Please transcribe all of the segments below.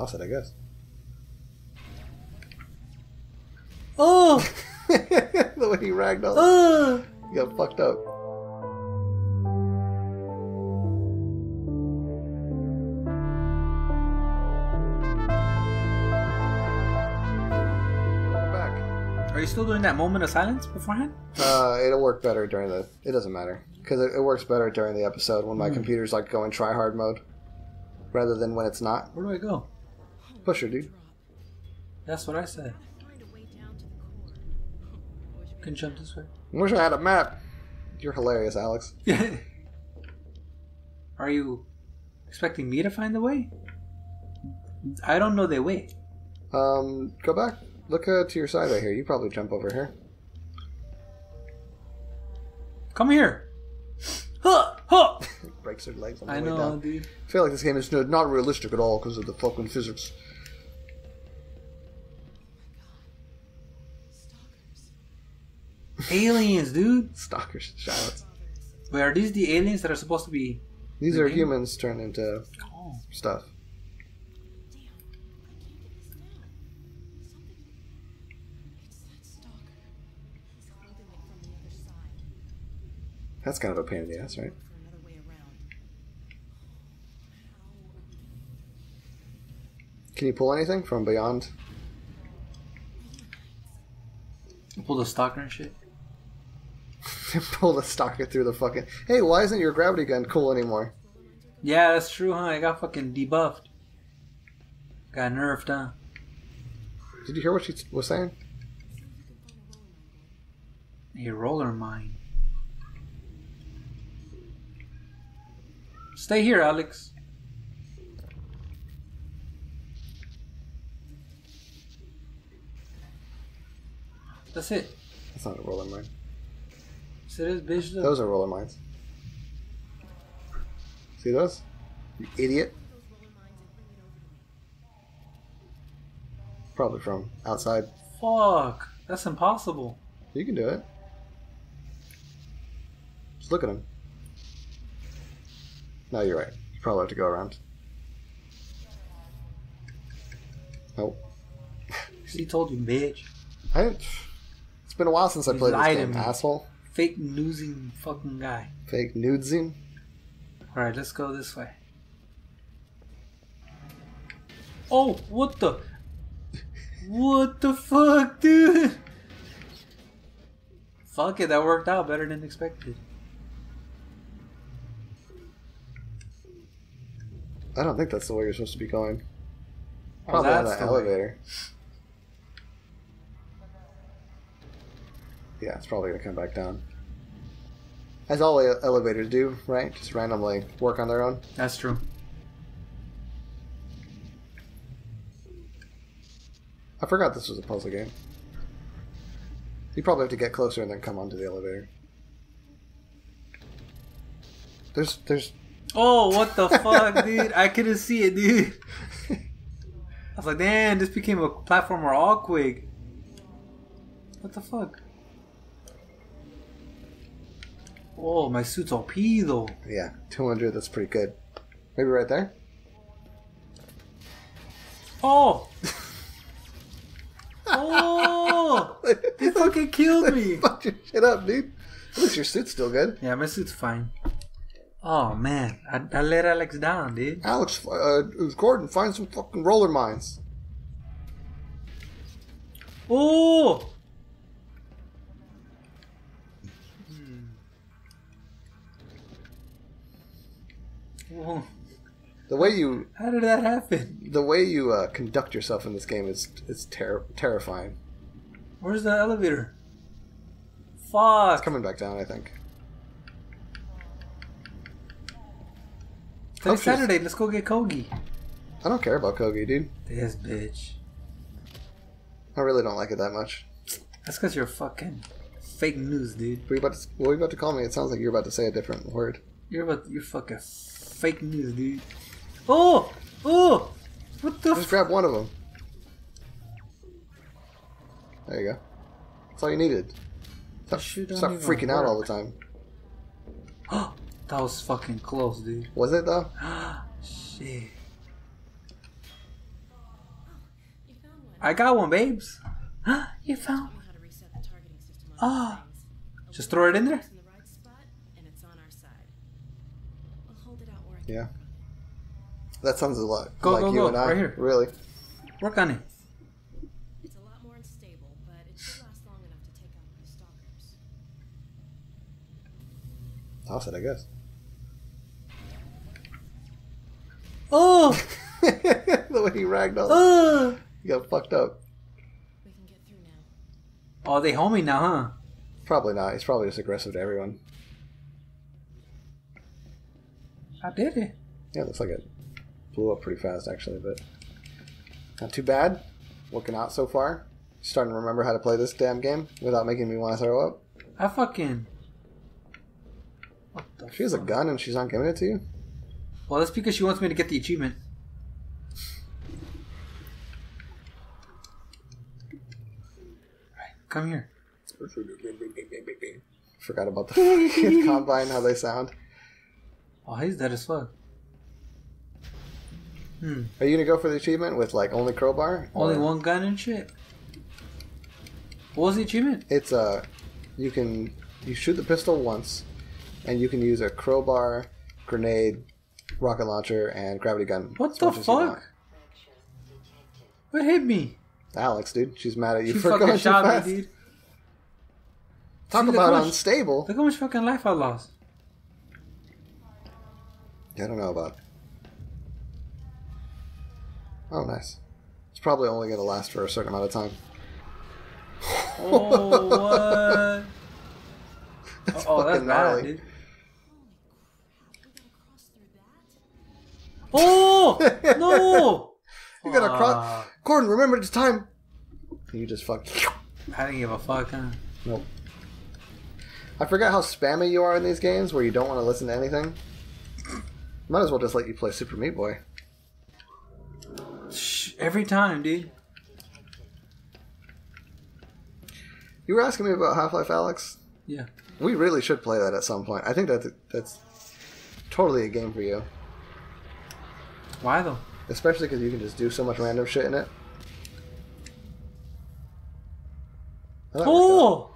Offset, I guess. Oh! the way he ragged on. Oh! He got fucked up. Back. Are you still doing that moment of silence beforehand? Uh, it'll work better during the. It doesn't matter because it, it works better during the episode when my computer's like going try hard mode, rather than when it's not. Where do I go? Pusher, dude. That's what I said. Can jump this way. Wish I had a map. You're hilarious, Alex. Are you expecting me to find the way? I don't know the way. Um, go back. Look uh, to your side right here. You probably jump over here. Come here. Huh, huh. Breaks her legs on the I way know, down. dude. I feel like this game is not realistic at all because of the fucking physics. Aliens, dude. Stalkers, shoutouts. Wait, are these the aliens that are supposed to be? These The are game? humans turned into Oh, stuff. That's kind of a pain in the ass, right? Can you pull anything from beyond? pull the stalker and shit. pull the stalker through the fucking. Hey, why isn't your gravity gun cool anymore? Yeah, that's true, huh? I got fucking debuffed. Got nerfed, huh? Did you hear what she was saying? A roller mine. Stay here, Alyx. That's it. That's not a roller mine. Yes, it is, bitch. Look. Those are roller mines. See those? You idiot. Probably from outside. Fuck. That's impossible. You can do it. Just look at him. No, you're right. You probably have to go around. Nope. he told you, bitch. I didn't. It's been a while since I You played this game, me. asshole. Fake newsing fucking guy. Fake nudesing. Alright, let's go this way. Oh, what the? What the fuck, dude? Fuck it, that worked out better than expected. I don't think that's the way you're supposed to be going. Oh, Probably on that's the the way. Yeah, it's probably gonna come back down. As all elevators do, right? Just randomly work on their own. That's true. I forgot this was a puzzle game. You probably have to get closer and then come onto the elevator. There's, there's. Oh, what the fuck, dude? I couldn't see it, dude. I was like, damn, this became a platformer all quick. What the fuck? Oh, my suit's OP though. Yeah, 200. That's pretty good. Maybe right there. Oh! Oh! It fucking killed me! Fuck your shit up, dude. At least your suit's still good. Yeah, my suit's fine. Oh man, I, I let Alyx down, dude. Alex, uh, Gordon, find some fucking roller mines. Oh! The way you, how did that happen? the way you uh, conduct yourself in this game is is ter- terrifying. Where's the elevator? Fuck. It's coming back down, I think. Today's Oh, Saturday. Let's go get Kogi. I don't care about Kogi, dude. This bitch. I really don't like it that much. That's because you're fucking fake news, dude. What are you about to, what are you about to call me? It sounds like you're about to say a different word. You're about you're fucking fake news, dude. Oh, oh, what the? Just grab one of them. There you go. That's all you needed. Stop, stop even freaking out all the time. that was fucking close, dude. Was it though? Shit. I got one, babes. you found. how to reset the targeting system on Ah. Just throw it in there. In the right spot, and it's on our side. We'll hold it out where I Yeah. That sounds a lot Go, like go, you go. and I. Right here. Really. Work on it. It's a lot more unstable, but it should last long enough to take out those stalkers. Toss it, I guess. Oh, the way he ragdolled. oh. He got fucked up. We can get through now. Oh, they homie now, huh? Probably not. He's probably just aggressive to everyone. I did it. Yeah, it looks like it blew up pretty fast, actually, but not too bad. Working out so far. Starting to remember how to play this damn game without making me want to throw up. I fucking. She has a gun and she's not giving it to you? Well, that's because she wants me to get the achievement. Right, come here. Forgot about the combine, how they sound. Oh, he's dead as fuck. Hmm. Are you gonna go for the achievement with like only crowbar? Only Or- one gun and shit. What was the achievement? It's uh, you can you shoot the pistol once, and you can use a crowbar, grenade, rocket launcher, and gravity gun. What the fuck? What hit me? Alex, dude, she's mad at you She for going too fast. me, dude. Talk See, about much- unstable. Look how much fucking life I lost. I don't know about. Oh, nice. It's probably only gonna last for a certain amount of time. Oh, what? That's oh, that's fucking bad, dude. We gotta cross through that? Oh no! You gotta cross. Ah, Gordon, remember it's time. You just fucked. I didn't give a fuck, huh? Nope. I forgot how spammy you are in these games where you don't want to listen to anything. Might as well just let you play Super Meat Boy. Every time, dude. You were asking me about Half Life Alyx. Yeah. We really should play that at some point. I think that that's totally a game for you, Why though? especially because you can just do so much random shit in it. Oh, that worked out. Oh!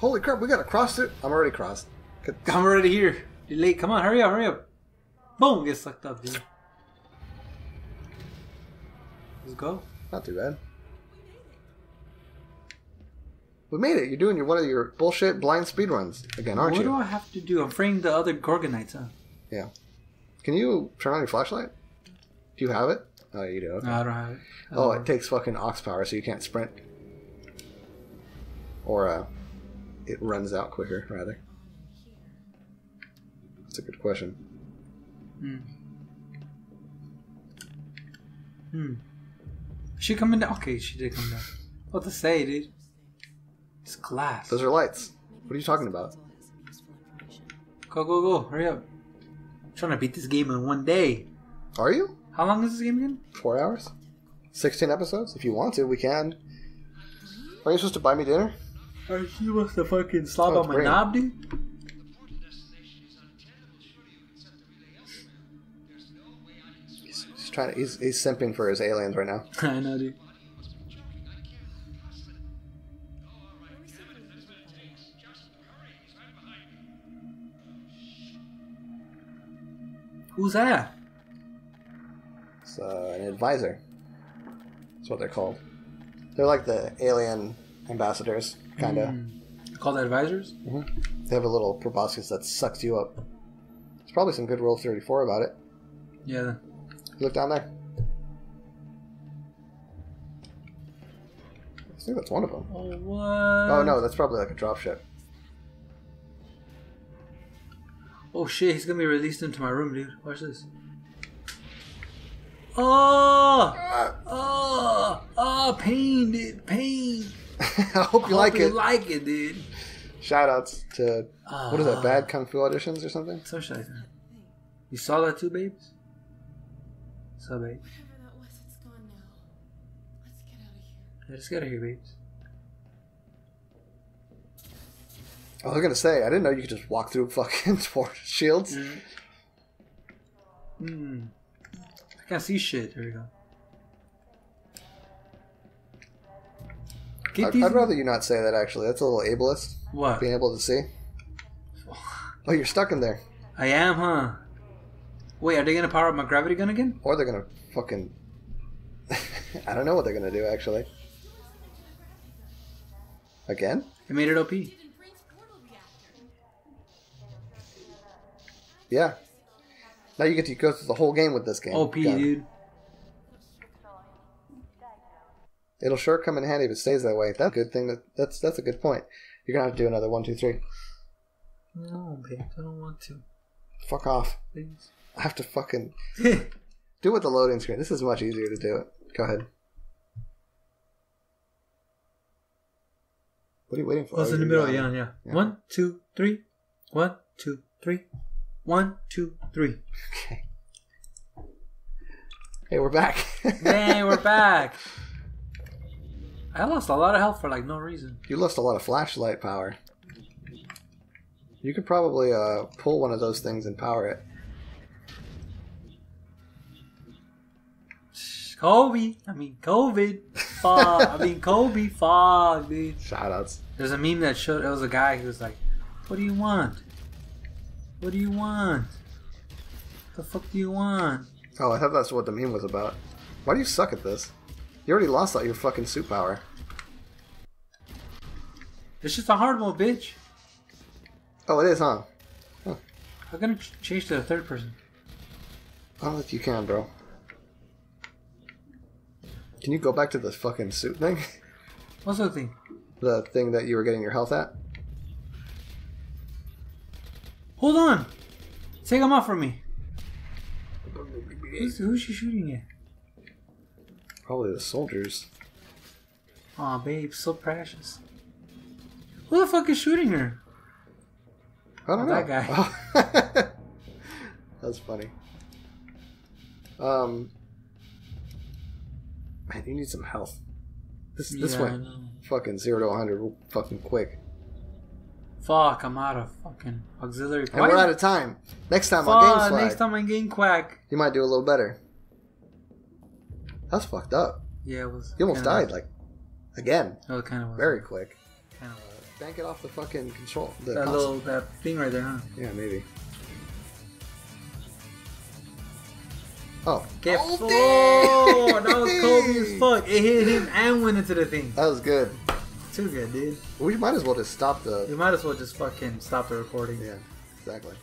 Holy crap! We gotta cross it. I'm already crossed. I'm already here. You're late. Come on, hurry up, hurry up. Boom! Get sucked up, dude. Let's go. Not too bad. We made it. You're doing your one of your bullshit blind speed runs again, aren't what you? What do I have to do? I'm freeing the other Gorgonites, huh? Yeah. Can you turn on your flashlight? Do you have it? Oh, you do. Okay. No, I don't have it. Oh, don't it takes fucking aux power, so you can't sprint. Or uh, it runs out quicker, rather. That's a good question. Hmm. Hmm. She coming down? Okay, she did come down. What to say, dude? It's glass. Those are lights. What are you talking about? Console has some useful information. Go, go, go. Hurry up. I'm trying to beat this game in one day. Are you? How long is this game again? Four hours? Sixteen episodes? If you want to, we can. Are you supposed to buy me dinner? Are you supposed to fucking slob Oh, on my knob, dude? Trying to. He's, he's simping for his aliens right now. I know, dude. Who's that? It's uh, an advisor. That's what they're called. They're like the alien ambassadors, kind of. Mm. Called advisors? They have a little proboscis that sucks you up. There's probably some good Rule 34 about it. Yeah. Look down there. I think that's one of them. Oh, what? Oh no, that's probably like a dropship. Oh shit, he's gonna be released into my room, dude. Watch this. Oh! Ah! Oh! Oh, pain, dude. Pain. I hope you like Hope you it. like it, dude. Shoutouts to what is that? Bad Kung Fu auditions or something? So like that. You saw that too, babes? Let's get out of here, babes. I was gonna say, I didn't know you could just walk through fucking shields. Hmm. Mm. I can't see shit. There we go. I'd, I'd, rather you not say that. Actually, that's a little ableist. What? Being able to see. Oh, you're stuck in there. I am, huh? Wait, are they gonna power up my gravity gun again? Or they're gonna fucking. I don't know what they're gonna do actually. Again? It made it OP. Even Prince Portal Reactor. Yeah. Now you get to go through the whole game with this game. OP, gun. dude. It'll sure come in handy if it stays that way. That's a good thing. That that's that's a good point. You're gonna have to do another one, two, three. No, babe, I don't want to. Fuck off. Please. I have to fucking do it with the loading screen. This is much easier to do it. Go ahead. What are you waiting for? What's Oh, in the middle? Yeah, yeah. Yeah. One, two, three. One, two, three. One, two, three. Okay. Hey, we're back. Dang, we're back. I lost a lot of health for like no reason. You lost a lot of flashlight power. You could probably uh, pull one of those things and power it. Kobe. I mean, COVID. Fuck. I mean, Kobe. Fuck, dude. Shoutouts. There's a meme that showed. It was a guy who was like, "What do you want? What do you want? The fuck do you want?" Oh, I thought that's what the meme was about. Why do you suck at this? You already lost all your fucking suit power. It's just a hard mode, bitch. Oh, it is, huh? I'm gonna change to the third person. I don't if you can, bro. Can you go back to the fucking suit thing? What's the thing? the thing that you were getting your health at? Hold on. Take him off from me. Who's, who's she shooting at? Probably the soldiers. Aw, babe, so precious. Who the fuck is shooting her? I don't Oh, know. that guy. Oh. That's funny. Um, man, you need some health. This this Yeah, went fucking zero to 100 fucking quick. Fuck, I'm out of fucking auxiliary. And we're out of time. Next time on Fuck, Games next time I Game Swaqq. you might do a little better. That's fucked up. Yeah, it was. You almost died, like, again. Oh, it kind of was. Very quick. Kind of was. Bank it off the fucking control. The That console. little that thing right there, huh? Yeah, maybe. Oh. Get oh, damn! that was Kobe as fuck. It hit him and went into the thing. That was good. Too good, dude. We might as well just stop the. We might as well just fucking stop the recording. Yeah, exactly.